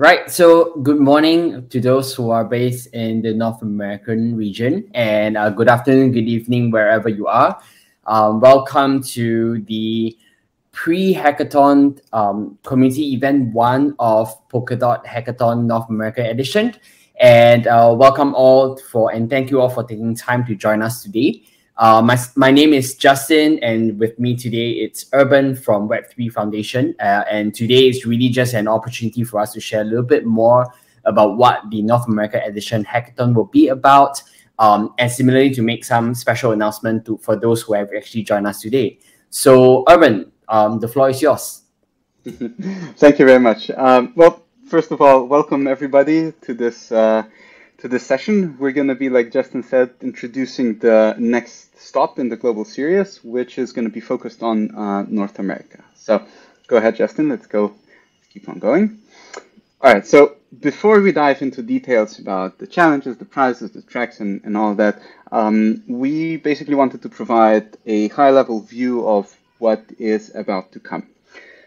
Right. So, good morning to those who are based in the North American region, and uh, good afternoon, good evening, wherever you are. Um, welcome to the pre-hackathon um, community event one of Polkadot Hackathon North America edition. And uh, welcome all for and thank you all for taking time to join us today. Uh, my, my name is Justin, and with me today it's Urban from Web3 Foundation. Uh, and today is really just an opportunity for us to share a little bit more about what the North America Edition Hackathon will be about, um, and similarly to make some special announcement to, for those who have actually joined us today. So, Urban, um, the floor is yours. Thank you very much. Um, well, first of all, welcome everybody to this uh, to this session. We're going to be, like Justin said, introducing the next stop in the global series, which is going to be focused on uh, North America. So go ahead, Justin. Let's go. Keep on going. All right. So before we dive into details about the challenges, the prizes, the tracks, and, and all that, um, we basically wanted to provide a high-level view of what is about to come.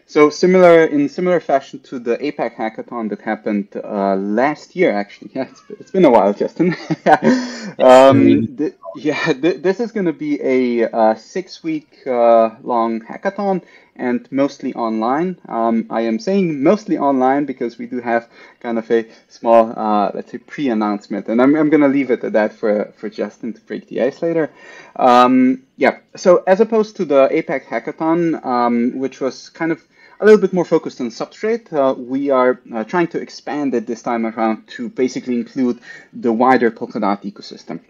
So similar in similar fashion to the APAC hackathon that happened uh, last year, actually. Yeah, it's, it's been a while, Justin. um, th yeah, th this is going to be a, a six-week uh, long hackathon and mostly online. Um, I am saying mostly online because we do have kind of a small, uh, let's say, pre-announcement, and I'm, I'm going to leave it at that for, for Justin to break the ice later. Um, yeah, so as opposed to the APAC hackathon, um, which was kind of a little bit more focused on substrate. Uh, we are uh, trying to expand it this time around to basically include the wider Polkadot ecosystem.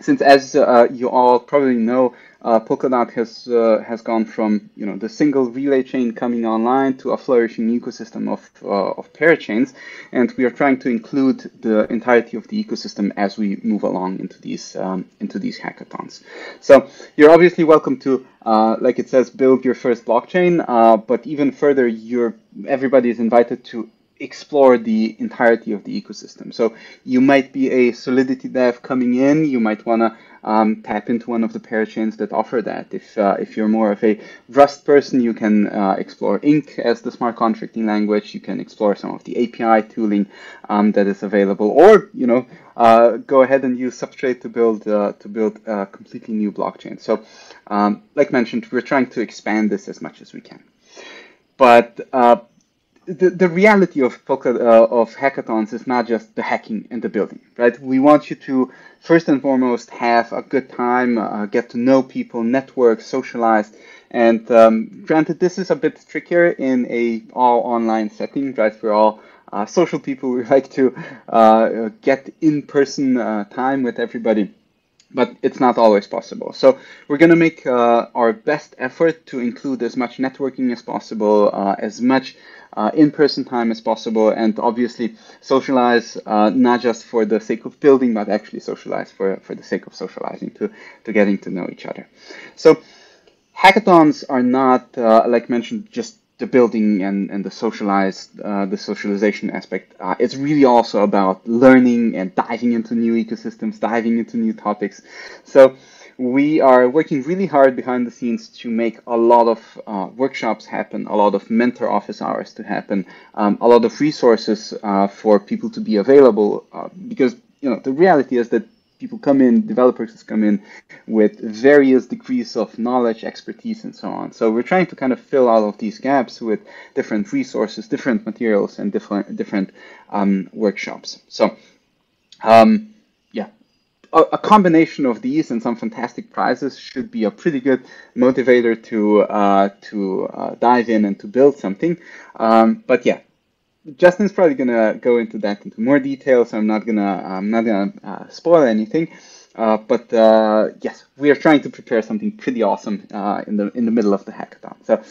Since, as uh, you all probably know, uh, Polkadot has uh, has gone from you know the single relay chain coming online to a flourishing ecosystem of uh, of parachains, and we are trying to include the entirety of the ecosystem as we move along into these um, into these hackathons. So you're obviously welcome to, uh, like it says, build your first blockchain, uh, but even further, you're everybody is invited to explore the entirety of the ecosystem. So you might be a Solidity dev coming in, you might want to um, tap into one of the parachains that offer that. If, uh, if you're more of a Rust person, you can uh, explore Ink as the smart contracting language. You can explore some of the API tooling um, that is available, or you know, uh, go ahead and use Substrate to build uh, to build a completely new blockchain. So, um, like mentioned, we're trying to expand this as much as we can. But uh, the, the reality of uh, of hackathons is not just the hacking and the building, right? We want you to first and foremost have a good time, uh, get to know people, network, socialize. And um, granted, this is a bit trickier in a all online setting, right? We're all uh, social people. We like to uh, get in person uh, time with everybody but it's not always possible. So we're going to make uh, our best effort to include as much networking as possible, uh, as much uh, in-person time as possible, and obviously socialize uh, not just for the sake of building, but actually socialize for, for the sake of socializing, to, to getting to know each other. So hackathons are not, uh, like mentioned, just the building and, and the socialized, uh, the socialization aspect. Uh, it's really also about learning and diving into new ecosystems, diving into new topics. So we are working really hard behind the scenes to make a lot of uh, workshops happen, a lot of mentor office hours to happen, um, a lot of resources uh, for people to be available. Uh, because you know the reality is that people come in, developers come in with various degrees of knowledge, expertise, and so on. So we're trying to kind of fill all of these gaps with different resources, different materials, and different different um, workshops. So. Um, a, a, combination of these and some fantastic prizes should be a pretty good motivator to uh, to uh, dive in and to build something. Um, but yeah, Justin's probably gonna go into that into more detail, so I'm not gonna I'm not gonna uh, spoil anything. Uh, but uh, yes, we are trying to prepare something pretty awesome uh, in the in the middle of the hackathon. So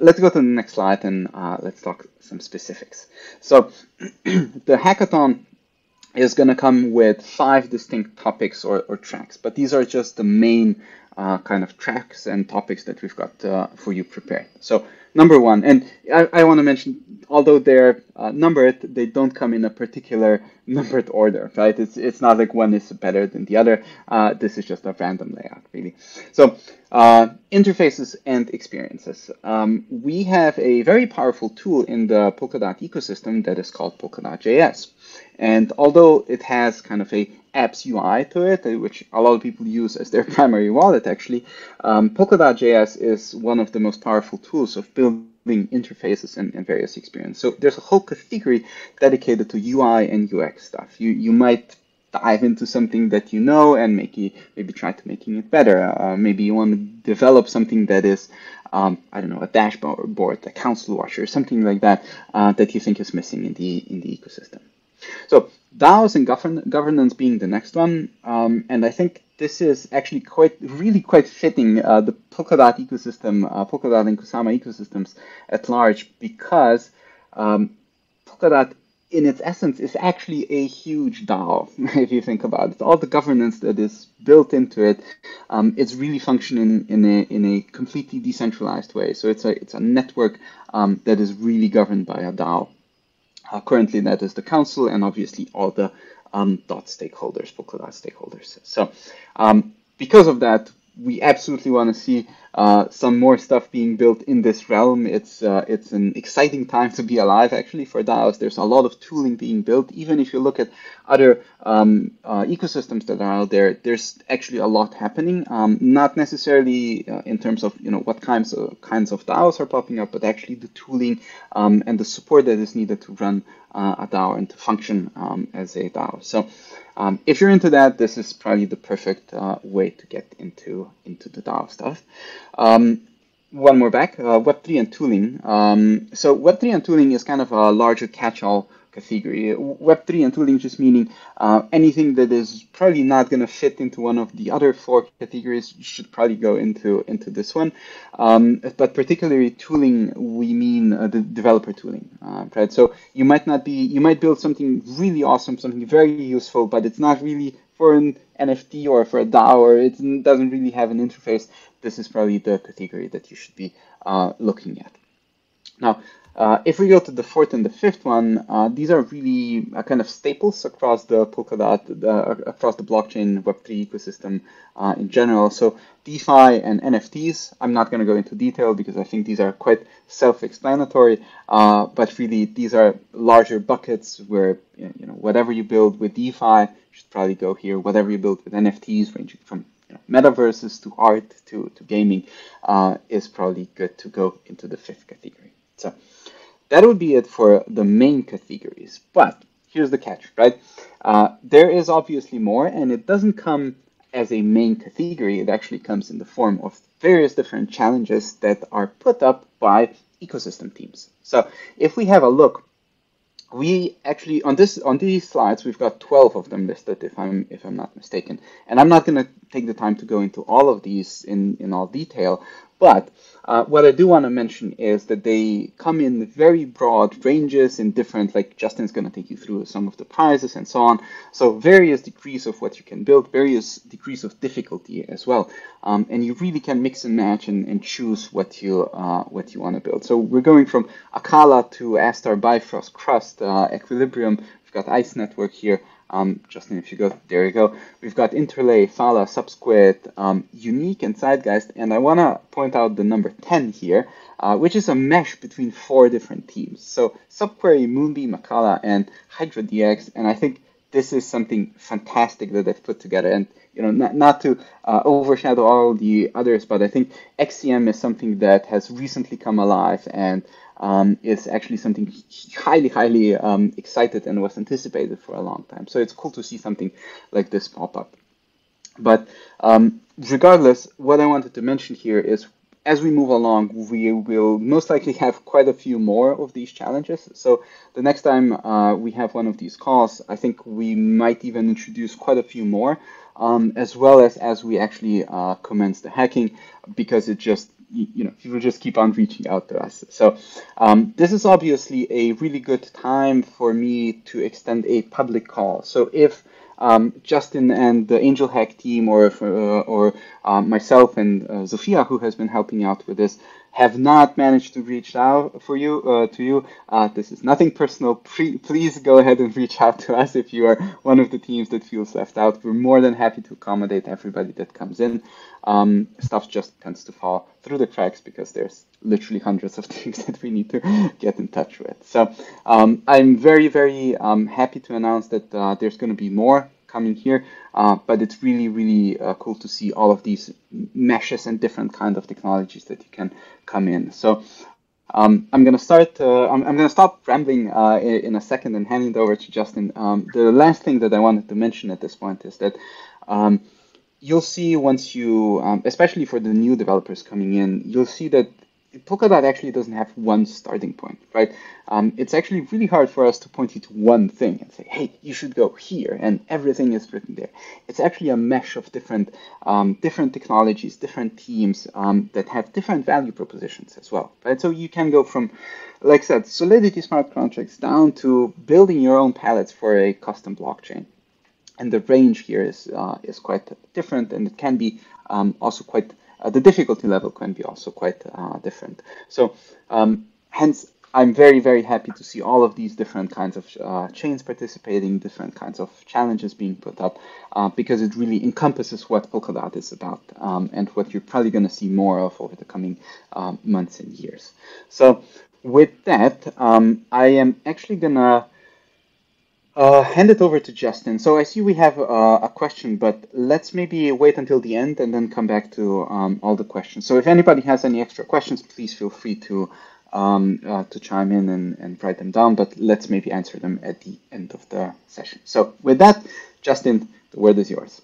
let's go to the next slide and let's talk some specifics. So the hackathon is going to come with five distinct topics or, or tracks, but these are just the main uh, kind of tracks and topics that we've got uh, for you prepared. So number one, and I, I want to mention, although they're uh, numbered, they don't come in a particular numbered order, right? It's, it's not like one is better than the other. Uh, this is just a random layout, really. So uh, interfaces and experiences. Um, we have a very powerful tool in the Polkadot ecosystem that is called Polkadot.js. And although it has kind of a apps UI to it, uh, which a lot of people use as their primary wallet actually, um, Polkadot.js is one of the most powerful tools of building interfaces and, and, various experiences. So there's a whole category dedicated to UI and UX stuff. You, you might dive into something that you know and maybe, maybe try to making it better. Uh, maybe you want to develop something that is um, I don't know, a dashboard, a council watcher, something like that, uh, that you think is missing in the in the ecosystem. So DAOs and govern governance being the next one, um, and I think this is actually quite, really quite fitting uh, the Polkadot ecosystem, uh, Polkadot and Kusama ecosystems at large, because um, Polkadot in its essence is actually a huge DAO, if you think about it. All the governance that is built into it, um, it's really functioning in a in a completely decentralized way. So it's a it's a network um, that is really governed by a DAO. Uh, currently, that is the council and obviously all the um, dot stakeholders, Polkadot stakeholders. So um, because of that, we absolutely want to see uh, some more stuff being built in this realm. It's uh, it's an exciting time to be alive actually for DAOs. There's a lot of tooling being built. Even if you look at other um, uh, ecosystems that are out there, there's actually a lot happening. Um, not necessarily uh, in terms of you know what kinds of kinds of DAOs are popping up, but actually the tooling um, and the support that is needed to run uh, a DAO and to function um, as a DAO. So. Um, if you're into that, this is probably the perfect uh, way to get into into the DAO stuff. Um, one more back, uh, Web3 and tooling. Um, so Web3 and tooling is kind of a larger catch-all category. Web3 and tooling just meaning uh, anything that is probably not going to fit into one of the other four categories should probably go into, into this one. Um, but particularly tooling, we mean uh, the developer tooling, uh, right? So you might not be, you might build something really awesome, something very useful, but it's not really for an NFT or for a DAO or it doesn't really have an interface. This is probably the category that you should be uh, looking at. Now, uh, if we go to the fourth and the fifth one, uh, these are really uh, kind of staples across the Polkadot, uh, across the blockchain Web3 ecosystem uh, in general. So DeFi and NFTs, I'm not going to go into detail because I think these are quite self-explanatory, but really these are larger buckets where you know whatever you build with DeFi should probably go here. Whatever you build with NFTs, ranging from you know, metaverses to art to, to gaming, is probably good to go into the fifth category. So that would be it for the main categories. But here's the catch, right? Uh, there is obviously more, and it doesn't come as a main category. It actually comes in the form of various different challenges that are put up by ecosystem teams. So if we have a look, we actually on this on these slides we've got 12 of them listed if I'm if I'm not mistaken. And I'm not going to take the time to go into all of these in in all detail, but uh, what I do want to mention is that they come in very broad ranges in different, like Justin's going to take you through some of the prizes and so on. So various degrees of what you can build, various degrees of difficulty as well. Um, and you really can mix and match and, and choose what you uh, what you want to build. So we're going from Acala to Astar Bifrost Crust uh, Equilibrium. We've got Ice Network here. Um, Justin, if you go, there you go. We've got Interlay, Phala, Subsquid, um, Unique, and Zeitgeist. And I want to point out the number 10 here, uh, which is a mesh between four different teams. So Subquery, Moonbeam, Acala, and Hydra DX. And I think this is something fantastic that they've put together. And you know, not, not to uh, overshadow all the others, but I think XCM is something that has recently come alive and um, is actually something highly, highly um, excited and was anticipated for a long time. So it's cool to see something like this pop up. But um, regardless, what I wanted to mention here is as we move along, we will most likely have quite a few more of these challenges. So the next time uh, we have one of these calls, I think we might even introduce quite a few more, um, as well as as we actually uh, commence the hacking, because it just you, know people just keep on reaching out to us. So um, this is obviously a really good time for me to extend a public call. So if um, Justin and the AngelHack team, or if, uh, or uh, myself and uh, Sophia, who has been helping out with this, have not managed to reach out for you uh, to you, uh, this is nothing personal. Pre- please go ahead and reach out to us if you are one of the teams that feels left out. We're more than happy to accommodate everybody that comes in. Um, stuff just tends to fall through the cracks because there's literally hundreds of things that we need to get in touch with. So um, I'm very, very um, happy to announce that uh, there's going to be more coming here. Uh, but it's really, really uh, cool to see all of these meshes and different kind of technologies that you can come in. So um, I'm going to start, uh, I'm, I'm going to stop rambling uh, in, a second and hand it over to Justin. Um, the last thing that I wanted to mention at this point is that um, you'll see once you, um, especially for the new developers coming in, you'll see that Polkadot actually doesn't have one starting point, right? Um, it's actually really hard for us to point you to one thing and say, hey, you should go here, and everything is written there. It's actually a mesh of different, um, different technologies, different teams um, that have different value propositions as well, right? So you can go from, like I said, Solidity smart contracts down to building your own pallets for a custom blockchain. And the range here is, uh, is quite different, and it can be um, also quite the difficulty level can be also quite uh, different. So um, hence, I'm very, very happy to see all of these different kinds of uh, chains participating, different kinds of challenges being put up, uh, because it really encompasses what Polkadot is about um, and what you're probably going to see more of over the coming um, months and years. So with that, um, I am actually going to uh, hand it over to Justin. So I see we have uh, a question, but let's maybe wait until the end and then come back to um, all the questions. So if anybody has any extra questions, please feel free to um, uh, to chime in and, and write them down, but let's maybe answer them at the end of the session. So with that, Justin, the word is yours.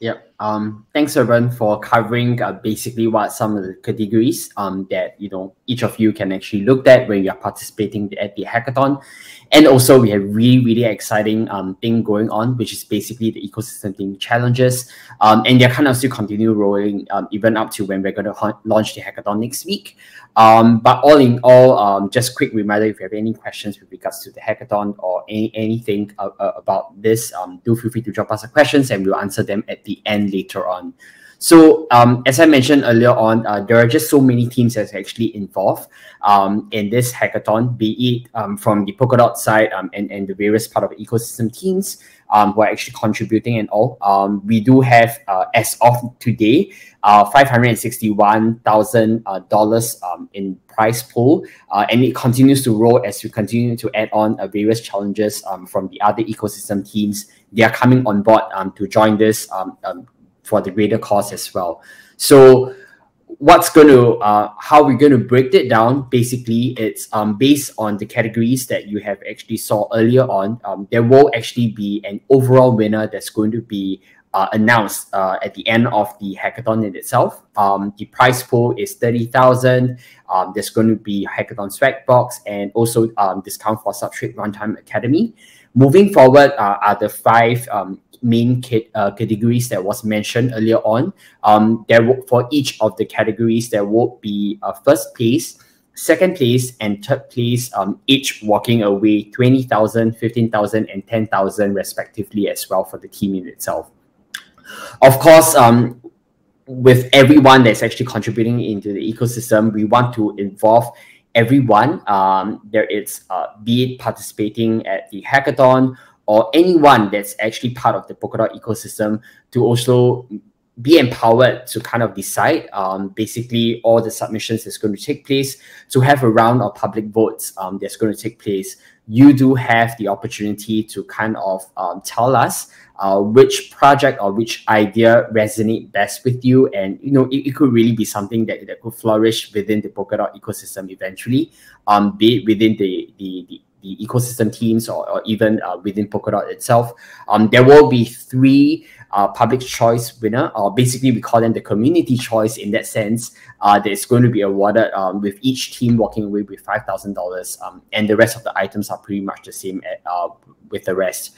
Yep. Um, thanks, Urban, for covering uh, basically what some of the categories um, that you know each of you can actually look at when you are participating at the hackathon. And also, we have really, really exciting um, thing going on, which is basically the ecosystem thing challenges. Um, and they're kind of still continue rolling um, even up to when we're going to launch the hackathon next week. Um, but all in all, um, just quick reminder, if you have any questions with regards to the hackathon or any, anything uh, uh, about this, um, do feel free to drop us a questions and we'll answer them at the end later on. So um, as I mentioned earlier on, uh, there are just so many teams that's actually involved um, in this hackathon, be it um, from the Polkadot side um, and, and the various part of ecosystem teams um, who are actually contributing and all. Um, we do have, uh, as of today, uh, $561,000 uh, in prize pool, uh, and it continues to roll as we continue to add on uh, various challenges from the other ecosystem teams. They are coming on board to join this for the greater cause as well. So what's going to uh, how we're going to break it down basically it's um, based on the categories that you have actually saw earlier on um, there will actually be an overall winner that's going to be uh, announced uh, at the end of the hackathon in itself. Um, the prize pool is 30000 um, there's going to be hackathon swag box and also um, discount for substrate runtime academy. Moving forward uh, are the five um, main uh, categories that was mentioned earlier on. Um, there for each of the categories, there will be a first place, second place, and third place, um, each walking away 20,000, 15,000, and 10,000 respectively as well for the team in itself. Of course, um, with everyone that's actually contributing into the ecosystem, we want to involve everyone. Um, there is uh, be it participating at the hackathon or anyone that's actually part of the Polkadot ecosystem to also be empowered to kind of decide um, basically all the submissions that's going to take place. To have a round of public votes um, that's going to take place you do have the opportunity to kind of um, tell us uh, which project or which idea resonate best with you. And you know it, it could really be something that, that could flourish within the polkadot ecosystem eventually um, be it within the, the, the the ecosystem teams or, or even uh, within Polkadot itself. Um, there will be three uh, public choice winner, or basically we call them the community choice in that sense. Uh, that's going to be awarded um, with each team walking away with five thousand um, dollars, and the rest of the items are pretty much the same at, uh, with the rest.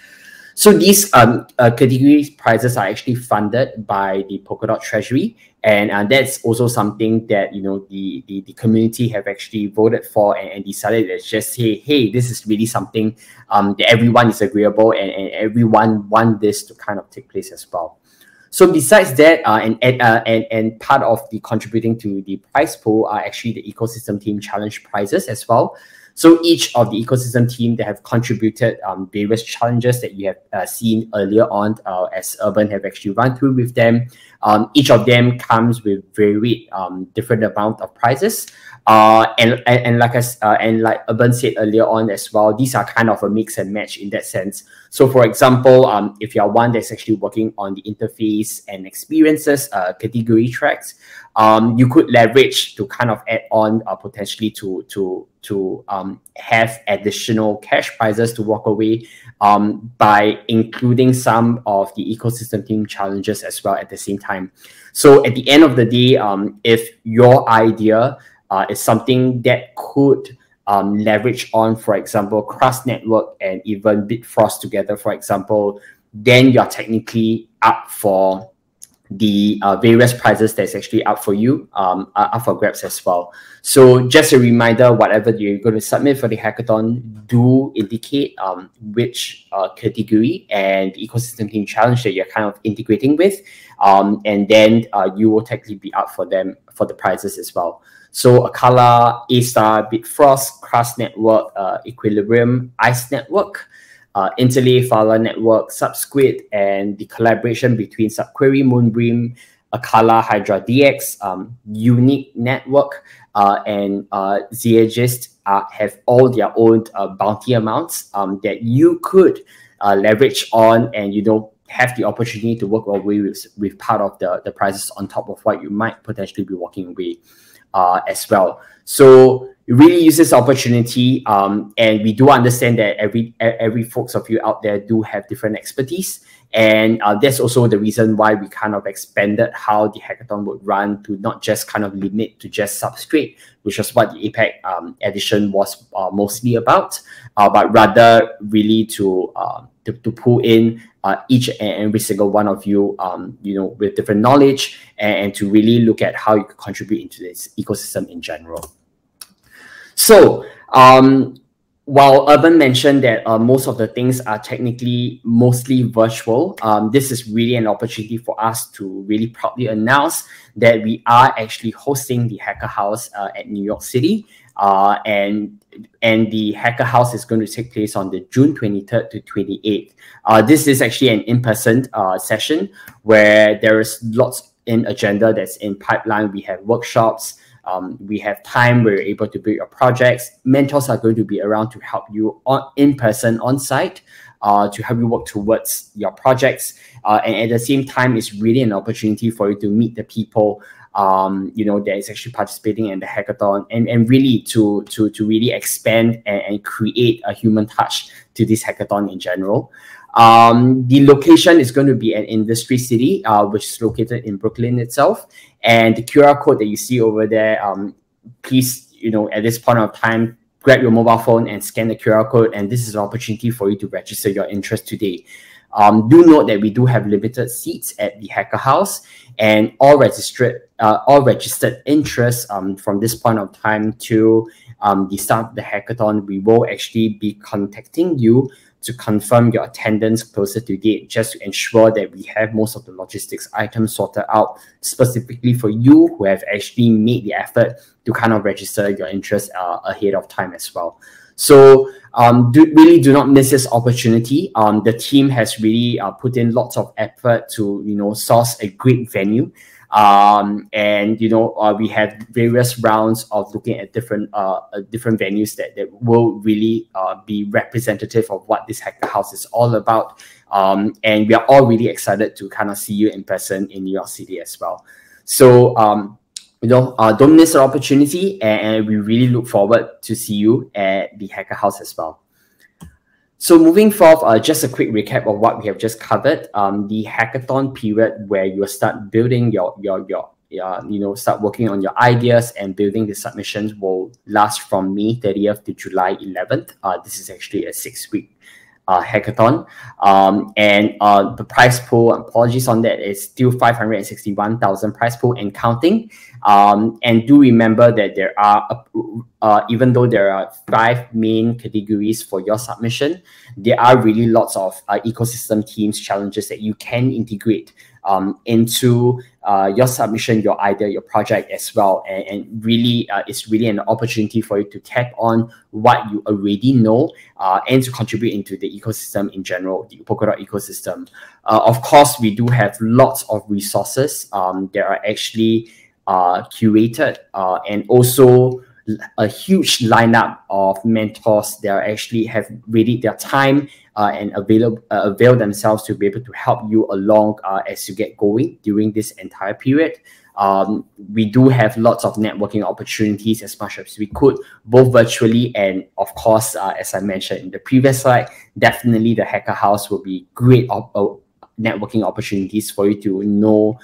So these um, uh, category prizes are actually funded by the Polkadot Treasury, and uh, that's also something that you know the, the, the community have actually voted for and, and decided to just say hey this is really something um, that everyone is agreeable and, and everyone want this to kind of take place as well. So besides that uh, and, and, uh, and and part of the contributing to the prize pool are actually the ecosystem team challenge prizes as well so each of the ecosystem team that have contributed um, various challenges that you have uh, seen earlier on uh, as Urban have actually run through with them. Um, each of them comes with very um, different amount of prizes. Uh, and, and, and like as uh, and like Urban said earlier on as well, these are kind of a mix and match in that sense. So for example, um, if you are one that's actually working on the interface and experiences uh, category tracks, um, you could leverage to kind of add on uh, potentially to to to um, have additional cash prizes to walk away um, by including some of the ecosystem team challenges as well at the same time. So at the end of the day, um, if your idea uh, is something that could um, leverage on, for example, Crust Network and even Bitfrost together, for example, then you're technically up for the uh, various prizes that's actually up for you um, are up for grabs as well. So just a reminder, whatever you're going to submit for the hackathon, do indicate um, which uh, category and ecosystem team challenge that you're kind of integrating with. Um, and then uh, you will technically be up for them for the prizes as well. So Acala, Astar, Bitfrost, Crust Network, uh, Equilibrium, Ice Network, uh, Interlay, Phala Network, Subsquid, and the collaboration between Subquery, Moonbeam, Acala, Hydra DX, um, Unique Network, uh, and uh, Zeitgeist uh, have all their own uh, bounty amounts um, that you could uh, leverage on and, you know, have the opportunity to work away with, with part of the, the prices on top of what you might potentially be walking away uh, as well. So really use this opportunity um, and we do understand that every every folks of you out there do have different expertise and uh, that's also the reason why we kind of expanded how the hackathon would run to not just kind of limit to just substrate which was what the APAC um, edition was uh, mostly about uh, but rather really to, uh, to, to pull in uh, each and every single one of you um, you know with different knowledge and, and to really look at how you could contribute into this ecosystem in general so um, while Urban mentioned that uh, most of the things are technically mostly virtual, um, this is really an opportunity for us to really proudly announce that we are actually hosting the Hacker House uh, at New York City. Uh, and and the Hacker House is going to take place on the June 23rd to 28th. Uh, this is actually an in-person uh, session where there is lots in agenda that's in pipeline. We have workshops, um, we have time where you're able to build your projects. Mentors are going to be around to help you on in person, on site, uh, to help you work towards your projects. Uh, and at the same time, it's really an opportunity for you to meet the people um, you know, that is actually participating in the hackathon and, and really to, to, to really expand and, and create a human touch to this hackathon in general. Um, the location is going to be an industry city, uh, which is located in Brooklyn itself. And the QR code that you see over there, um, please, you know, at this point of time, grab your mobile phone and scan the QR code. And this is an opportunity for you to register your interest today. Um, do note that we do have limited seats at the Hacker House, and all registered uh, all registered interest um, from this point of time to um, the start of the hackathon, we will actually be contacting you to confirm your attendance closer to date, just to ensure that we have most of the logistics items sorted out specifically for you who have actually made the effort to kind of register your interest uh, ahead of time as well. So um, do, really do not miss this opportunity. Um, the team has really uh, put in lots of effort to you know source a great venue. Um, and you know uh, we have various rounds of looking at different uh, uh, different venues that, that will really uh, be representative of what this hacker house is all about um, and we are all really excited to kind of see you in person in new york city as well so um, you know uh, don't miss the opportunity and, we really look forward to see you at the hacker house as well so moving forth, uh, just a quick recap of what we have just covered. Um, the hackathon period where you start building your your your uh, you know start working on your ideas and building the submissions will last from May 30th to July 11th. Uh, this is actually a six week uh, hackathon. Um, and uh, the prize pool, apologies on that, is still 561,000 prize pool and counting. Um, and do remember that there are, uh, even though there are five main categories for your submission, there are really lots of uh, ecosystem teams challenges that you can integrate um, into uh, your submission, your idea, your project as well. And, and really, uh, it's really an opportunity for you to tap on what you already know uh, and to contribute into the ecosystem in general, the Polkadot ecosystem. Uh, of course, we do have lots of resources um, that are actually uh, curated uh, and also a huge lineup of mentors that actually have ready their time uh, and avail, uh, avail themselves to be able to help you along uh, as you get going during this entire period. Um, we do have lots of networking opportunities as much as we could, both virtually and, of course, uh, as I mentioned in the previous slide, definitely the Hacker House will be great op uh, networking opportunities for you to know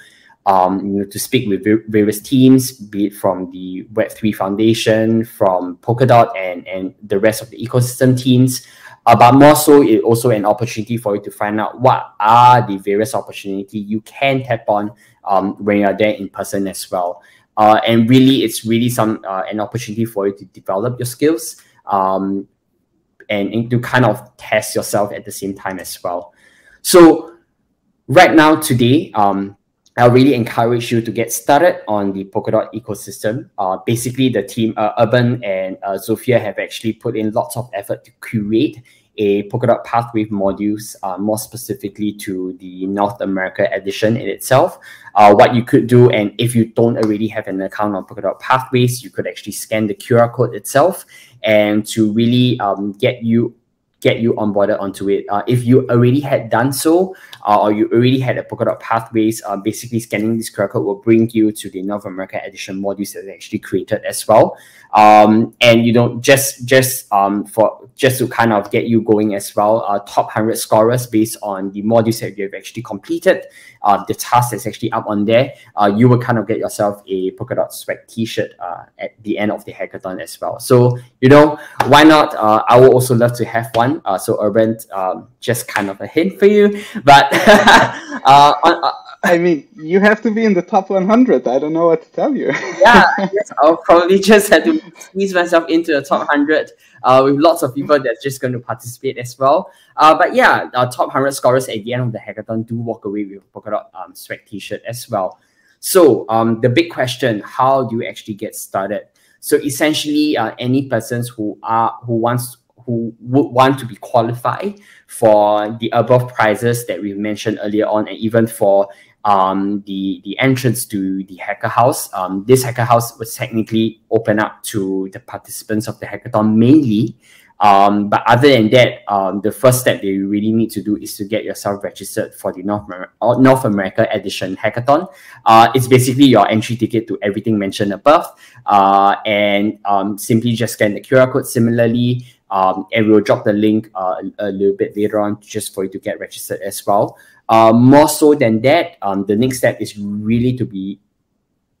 um, you know, to speak with various teams, be it from the Web3 Foundation, from Polkadot, and, and the rest of the ecosystem teams. Uh, but more so, it also an opportunity for you to find out what are the various opportunity you can tap on um, when you're there in person as well. Uh, and really, it's really some uh, an opportunity for you to develop your skills um, and, and to kind of test yourself at the same time as well. So right now, today, um, I really encourage you to get started on the Polkadot ecosystem. Uh, basically, the team, uh, Urban and uh, Zofia, have actually put in lots of effort to create a Polkadot Pathway modules, uh, more specifically to the North America edition in itself. Uh, what you could do, and if you don't already have an account on Polkadot Pathways, you could actually scan the QR code itself and to really um, get you get you onboarded onto it. Uh, if you already had done so, uh, or you already had a Polkadot Pathways, uh, basically scanning this QR code will bring you to the North America edition modules that are actually created as well. Um, and you know, just just um, for just to kind of get you going as well, uh, top 100 scorers based on the modules that you have actually completed, uh, the task that's actually up on there, uh, you will kind of get yourself a Polkadot swag t-shirt uh, at the end of the hackathon as well. So, you know, why not? I would also love to have one. Uh, so Urban, um, just kind of a hint for you. But uh, on, uh, I mean, you have to be in the top 100. I don't know what to tell you. yeah, I guess I'll probably just have to squeeze myself into the top 100 uh, with lots of people that's just going to participate as well. Uh, but yeah, our top 100 scorers at the end of the hackathon do walk away with a Polkadot um, swag t-shirt as well. So um, the big question, how do you actually get started? So essentially, uh, any persons who are who wants who would want to be qualified for the above prizes that we mentioned earlier on, and even for um, the the entrance to the hacker house. Um, this hacker house was technically open up to the participants of the hackathon mainly. Um, but other than that, um, the first step that you really need to do is to get yourself registered for the North, Amer uh, North America Edition Hackathon. Uh, it's basically your entry ticket to everything mentioned above. Uh, and um, simply just scan the QR code similarly. Um, and we'll drop the link uh, a little bit later on just for you to get registered as well. Uh, more so than that, um, the next step is really to be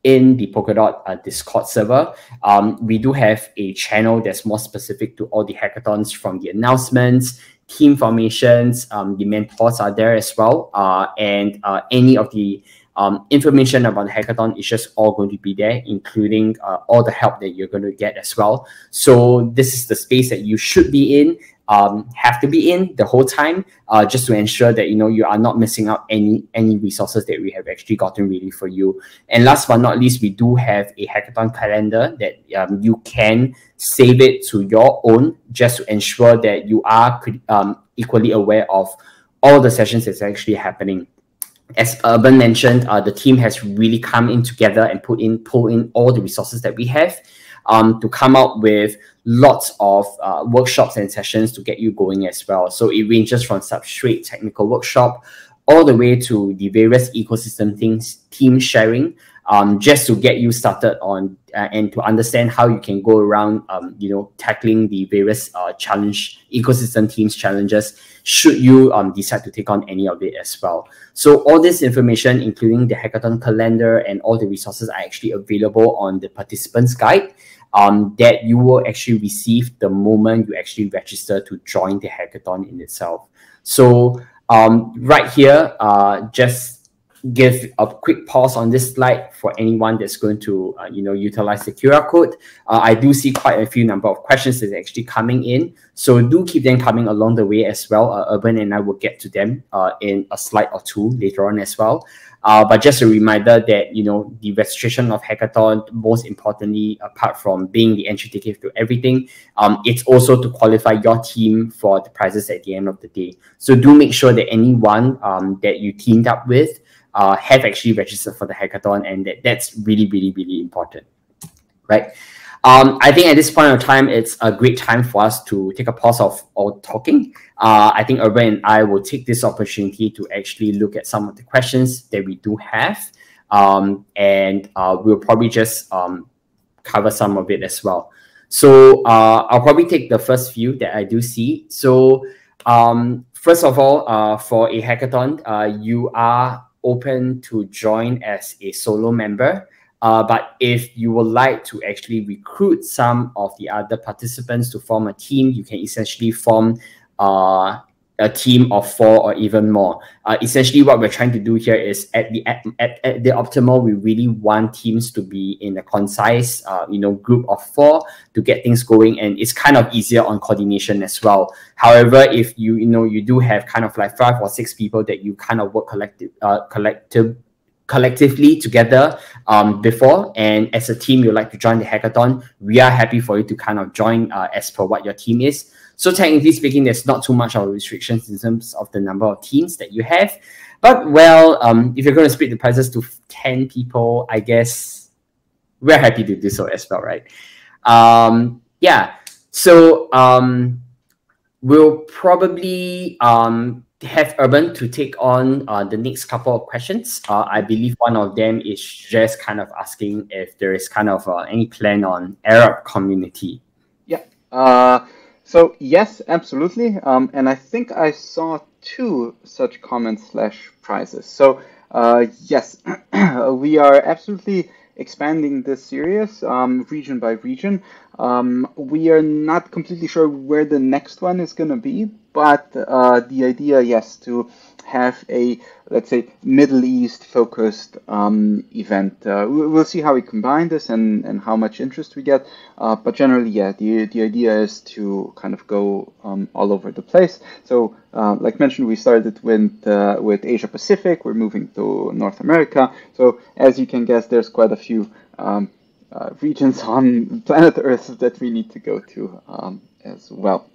in the Polkadot uh, Discord server. Um, we do have a channel that's more specific to all the hackathons from the announcements, team formations, um, the mentors are there as well, uh, and uh, any of the um, information about the hackathon is just all going to be there, including uh, all the help that you're going to get as well. So this is the space that you should be in um, have to be in the whole time uh, just to ensure that you know you are not missing out any any resources that we have actually gotten ready for you and last but not least we do have a hackathon calendar that um, you can save it to your own just to ensure that you are um, equally aware of all the sessions that's actually happening as Urban mentioned, uh, the team has really come in together and put in pull in all the resources that we have um, to come up with lots of uh, workshops and sessions to get you going as well. So it ranges from substrate technical workshop all the way to the various ecosystem things, team sharing, um, just to get you started on uh, and to understand how you can go around, um, you know, tackling the various uh, challenge ecosystem teams challenges should you um, decide to take on any of it as well. So all this information, including the hackathon calendar and all the resources are actually available on the participants guide. um, that you will actually receive the moment you actually register to join the hackathon in itself. So um, right here, uh, just give a quick pause on this slide for anyone that's going to uh, you know utilize the QR code. Uh, I do see quite a few number of questions that are actually coming in, so do keep them coming along the way as well. Uh, Urban and I will get to them uh, in a slide or two later on as well. Uh, but just a reminder that you know the registration of hackathon, most importantly, apart from being the entry ticket to everything, um, it's also to qualify your team for the prizes at the end of the day. So do make sure that anyone um, that you teamed up with uh, have actually registered for the hackathon, and that, that's really, really, really important, right? Um, I think at this point of time, it's a great time for us to take a pause of all talking. Uh, I think Urban and I will take this opportunity to actually look at some of the questions that we do have, um, and uh, we'll probably just um, cover some of it as well. So uh, I'll probably take the first few that I do see. So um, first of all, uh, for a hackathon, uh, you are open to join as a solo member. Uh, but if you would like to actually recruit some of the other participants to form a team, you can essentially form uh, a team of four or even more. Uh, essentially, what we're trying to do here is at the at, at, at the optimal, we really want teams to be in a concise, uh, you know, group of four to get things going, and it's kind of easier on coordination as well. However, if you you know you do have kind of like five or six people that you kind of work collective uh, collective collectively together um, before and as a team you like to join the hackathon we are happy for you to kind of join uh, as per what your team is so technically speaking, there's not too much of restrictions in terms of the number of teams that you have. But well, um, if you're going to split the prizes to 10 people, I guess we're happy to do so as well, right? Um, yeah. So um, we'll probably um, have Urban to take on uh, the next couple of questions. Uh, I believe one of them is just kind of asking if there is kind of uh, any plan on Arab community. Yeah. So yes, absolutely. Um, and I think I saw two such comments slash prizes. So uh, yes, we are absolutely expanding this series um, region by region. Um, we are not completely sure where the next one is going to be, but uh, the idea, yes, to have a let's say Middle East focused um, event. Uh, we'll see how we combine this and, and how much interest we get. Uh, but generally, yeah, the, the idea is to kind of go um, all over the place. So, uh, like mentioned, we started with uh, with Asia Pacific. We're moving to North America. So, as you can guess, there's quite a few um, uh, regions on planet Earth that we need to go to um, as well.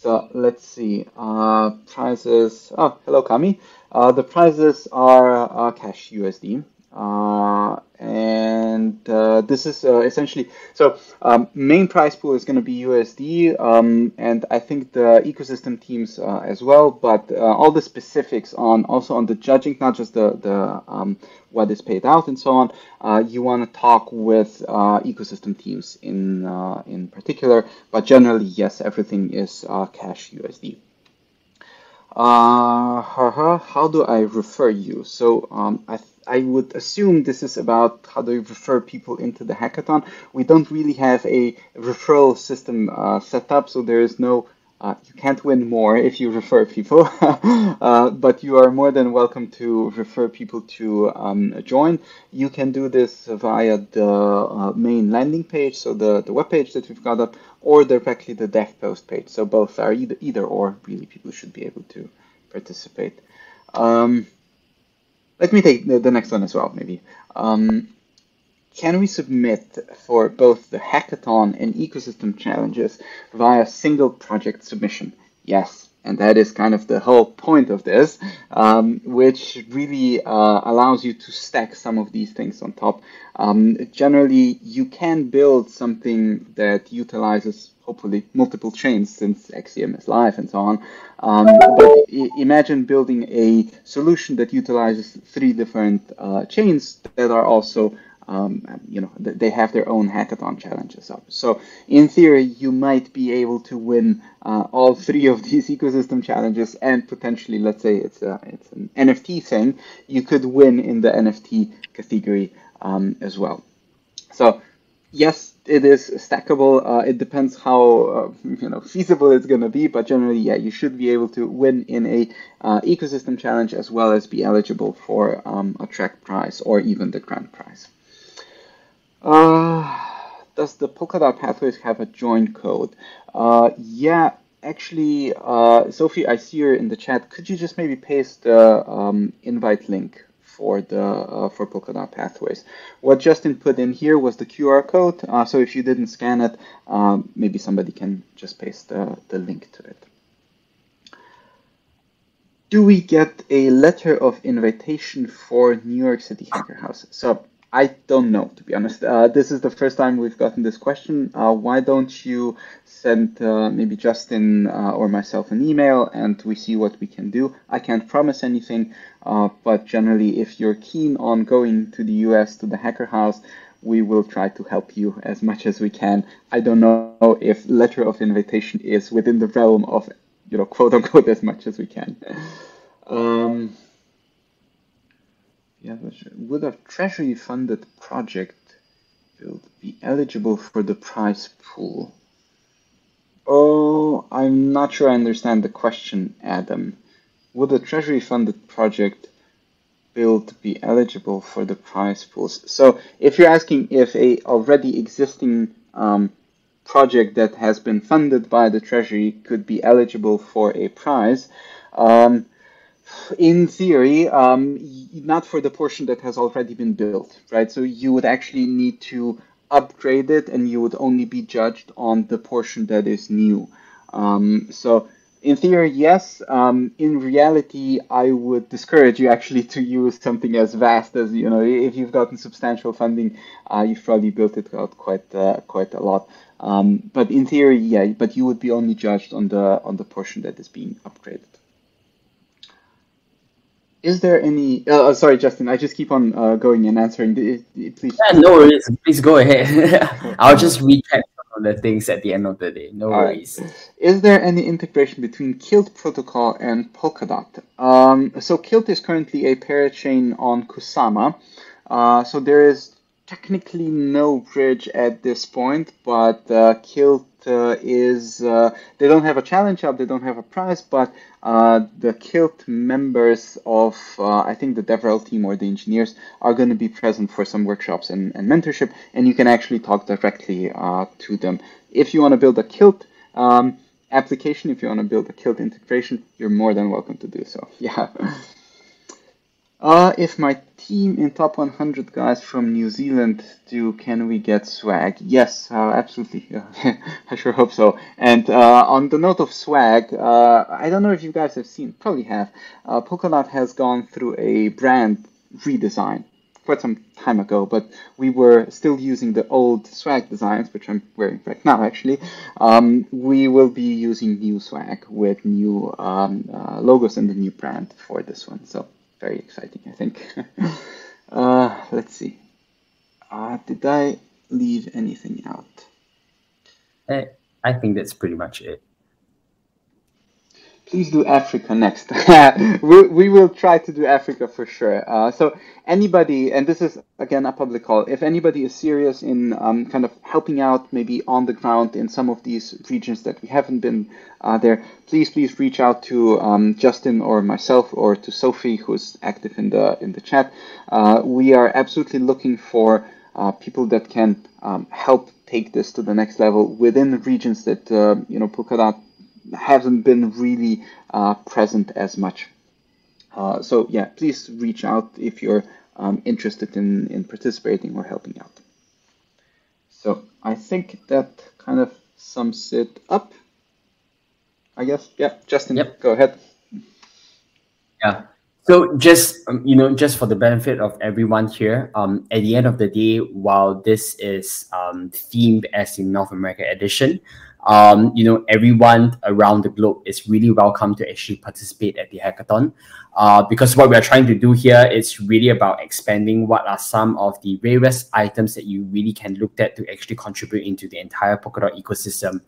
So let's see. Uh, prices. Oh, hello, Kami. Uh, the prices are uh, cash USD. Uh, and uh, this is uh, essentially so um, main price pool is going to be USD, um, and I think the ecosystem teams uh, as well. But uh, all the specifics on also on the judging, not just the the um, what is paid out and so on. Uh, you want to talk with uh, ecosystem teams in in particular, but generally, yes, everything is cash USD. Uh, how do I refer you? So um, I, I would assume this is about how do you refer people into the hackathon. We don't really have a referral system uh, set up, so there is no uh, you can't win more if you refer people, uh, but you are more than welcome to refer people to um, join. You can do this via the uh, main landing page, so the, the web page that we've got up, or directly the Devpost page. So both are either, either or, really, people should be able to participate. Um, let me take the, the, next one as well, maybe. Um, can we submit for both the hackathon and ecosystem challenges via single project submission? Yes, and that is kind of the whole point of this, um, which really uh, allows you to stack some of these things on top. Um, generally, you can build something that utilizes hopefully multiple chains since XCM is live and so on. Um, but imagine building a solution that utilizes three different uh, chains that are also um, you know, they have their own hackathon challenges up. So in theory, you might be able to win uh, all three of these ecosystem challenges, and potentially, let's say it's a, it's an NFT thing, you could win in the NFT category um, as well. So yes, it is stackable. Uh, it depends how uh, you know feasible it's going to be, but generally, yeah, you should be able to win in a uh, ecosystem challenge as well as be eligible for um, a track prize or even the grand prize. Uh, does the Polkadot Pathways have a join code? Uh, yeah, actually, uh, Sophie, I see her in the chat. Could you just maybe paste the um, invite link for the uh, for Polkadot Pathways. What Justin put in here was the QR code. Uh, so if you didn't scan it, um, maybe somebody can just paste the, the link to it. Do we get a letter of invitation for New York City Hacker House? So I don't know, to be honest. Uh, this is the first time we've gotten this question. Uh, why don't you send uh, maybe Justin uh, or myself an email and we see what we can do? I can't promise anything, uh, but generally, if you're keen on going to the US to the Hacker House, we will try to help you as much as we can. I don't know if letter of invitation is within the realm of, you know, quote unquote, as much as we can. Um, yeah, would a treasury funded project build be eligible for the prize pool? Oh, I'm not sure I understand the question, Adam. Would a treasury funded project build be eligible for the prize pools? So if you're asking if a already existing um, project that has been funded by the treasury could be eligible for a prize, um, in theory, um, not for the portion that has already been built, right? So you would actually need to upgrade it and you would only be judged on the portion that is new. Um, so in theory, yes. Um, in reality, I would discourage you actually to use something as vast as you know. If you've gotten substantial funding, uh, you've probably built it out quite uh, quite a lot. Um, but in theory, yeah. But you would be only judged on the on the portion that is being upgraded. Is there any? Uh, uh, sorry, Justin. I just keep on uh, going and answering. Please. Yeah, no worries. Please go ahead. I'll just recap some of the things at the end of the day. No All worries. Right. Is there any integration between Kilt protocol and Polkadot? Um, so Kilt is currently a parachain on Kusama. Uh, so there is technically no bridge at this point, but uh, Kilt is uh, they don't have a challenge up, they don't have a prize, but uh, the Kilt members of uh, I think the DevRel team or the engineers are going to be present for some workshops and, and mentorship, and you can actually talk directly uh, to them. If you want to build a Kilt um, application, if you want to build a Kilt integration, you're more than welcome to do so. Yeah. Uh, if my team in top 100 guys from New Zealand do, can we get swag? Yes, uh, absolutely. I sure hope so. And uh, on the note of swag, uh, I don't know if you guys have seen, probably have. Uh, Polkadot has gone through a brand redesign quite some time ago, but we were still using the old swag designs, which I'm wearing right now actually. Um, we will be using new swag with new um, uh, logos and the new brand for this one. So very exciting, I think. uh, let's see. Uh, did I leave anything out? Eh, I think that's pretty much it please do Africa next. we, we will try to do Africa for sure. Uh, so anybody, and this is again a public call, if anybody is serious in um, kind of helping out maybe on the ground in some of these regions that we haven't been uh, there, please, please reach out to um, Justin or myself or to Sophie, who's active in the, in the chat. Uh, we are absolutely looking for uh, people that can um, help take this to the next level within the regions that, uh, you know, Polkadot haven't been really uh, present as much. Uh, so yeah, please reach out if you're um, interested in, in participating or helping out. So I think that kind of sums it up. I guess. Yeah, Justin, yep. go ahead. Yeah. So just um, you know, just for the benefit of everyone here, um, at the end of the day, while this is um, themed as the North America edition, um, you know, everyone around the globe is really welcome to actually participate at the hackathon. Uh, because what we are trying to do here is really about expanding what are some of the various items that you really can look at to actually contribute into the entire Polkadot ecosystem.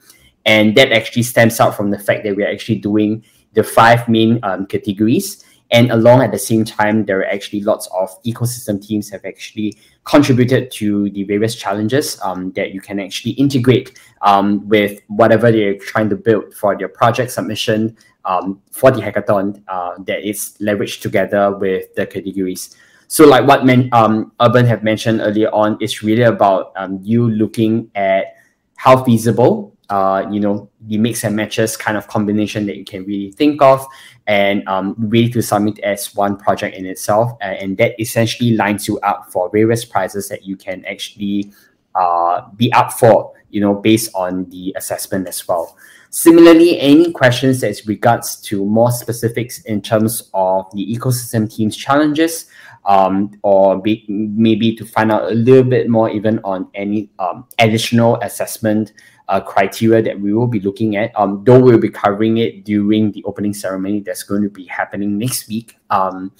And that actually stems out from the fact that we're actually doing the five main um, categories. And along at the same time, there are actually lots of ecosystem teams have actually contributed to the various challenges um, that you can actually integrate um, with whatever they're trying to build for their project submission um, for the hackathon uh, that is leveraged together with the categories. So like what men, um, Urban have mentioned earlier on, it's really about um, you looking at how feasible, uh, you know, the mix and matches kind of combination that you can really think of and um, really to submit as one project in itself. And that essentially lines you up for various prizes that you can actually uh, be up for, you know, based on the assessment as well. Similarly, any questions as regards to more specifics in terms of the ecosystem team's challenges, um, or be, maybe to find out a little bit more even on any um, additional assessment uh, criteria that we will be looking at. Um, though we'll be covering it during the opening ceremony that's going to be happening next week. Um,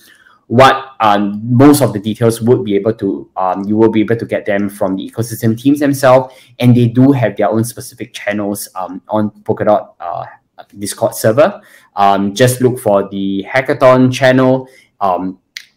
what um, most of the details would be able to, um, you will be able to get them from the ecosystem teams themselves, and they do have their own specific channels um, on Polkadot uh, Discord server. Um, just look for the hackathon channel.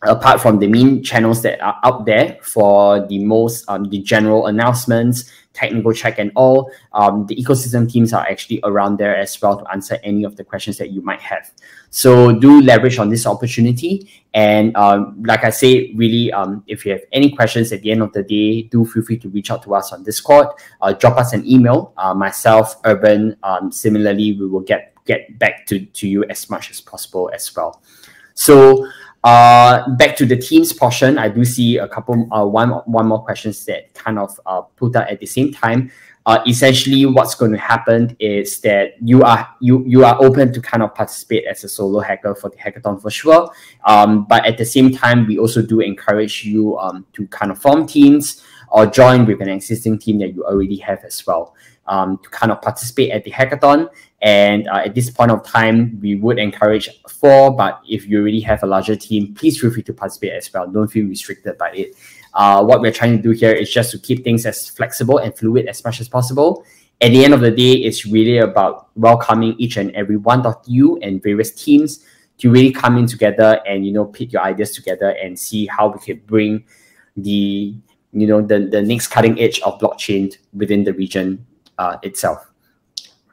Apart from the main channels that are out there for the most um, the general announcements technical check and all um, the ecosystem teams are actually around there as well to answer any of the questions that you might have. So do leverage on this opportunity and um, like i say really um, if you have any questions at the end of the day do feel free to reach out to us on discord uh, drop us an email. Uh, myself urban um, similarly we will get get back to, to you as much as possible as well. So uh, back to the teams portion, I do see a couple, uh, one, one more questions that kind of uh, put out at the same time. Uh, essentially, what's going to happen is that you are you you are open to kind of participate as a solo hacker for the hackathon for sure. Um, but at the same time, we also do encourage you um, to kind of form teams or join with an existing team that you already have as well um, to kind of participate at the hackathon. And uh, at this point of time, we would encourage four, but if you already have a larger team, please feel free to participate as well. Don't feel restricted by it. Uh, what we're trying to do here is just to keep things as flexible and fluid as much as possible. At the end of the day, it's really about welcoming each and every one of you and various teams to really come in together and you know put your ideas together and see how we can bring the you know the, the next cutting edge of blockchain within the region uh, itself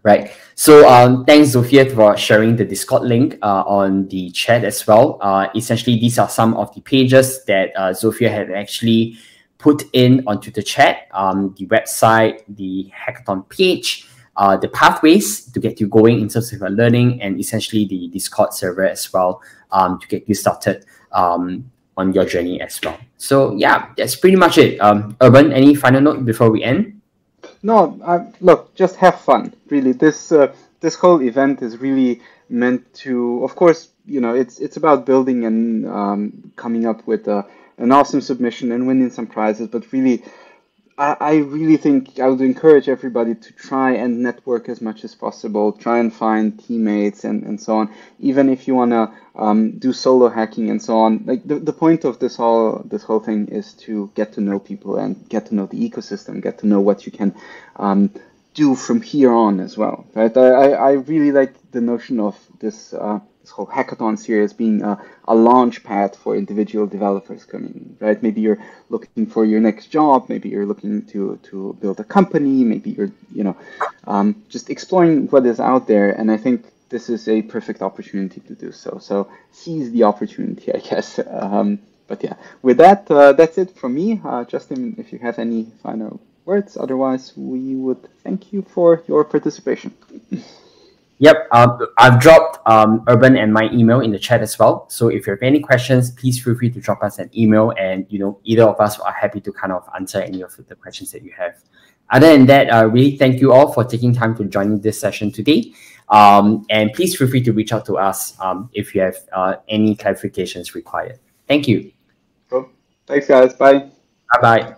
right? So um, thanks, Zofia, for sharing the Discord link uh, on the chat as well. Uh, essentially, these are some of the pages that uh, had actually put in onto the chat, um, the website, the hackathon page, uh, the pathways to get you going in terms of your learning, and essentially the Discord server as well um, to get you started um, on your journey as well. So yeah, that's pretty much it. Um, Urban, any final note before we end? No, uh, look, just have fun. Really, this uh, this whole event is really meant to. Of course, you know, it's it's about building and um, coming up with a, an awesome submission and winning some prizes. But really, I, I really think I would encourage everybody to try and network as much as possible. Try and find teammates and, and so on. Even if you want to um, do solo hacking and so on. Like the, the point of this whole this whole thing is to get to know people and get to know the ecosystem, get to know what you can um, do from here on as well. Right? I, I really like the notion of this. Uh, this whole hackathon series being a, a launch pad for individual developers coming in, right? Maybe you're looking for your next job, maybe you're looking to, to build a company, maybe you're, you know, um, just exploring what is out there. And I think this is a perfect opportunity to do so. So seize the opportunity, I guess. Um, but yeah, with that, uh, that's it from me. Uh, Justin, if you have any final words, otherwise we would thank you for your participation. Yep, um, I've dropped um, Urban and my email in the chat as well. So if you have any questions, please feel free to drop us an email, and you know either of us are happy to kind of answer any of the questions that you have. Other than that, uh, really thank you all for taking time to join this session today. Um, and please feel free to reach out to us um, if you have uh, any clarifications required. Thank you. Cool. Thanks, guys. Bye. Bye bye.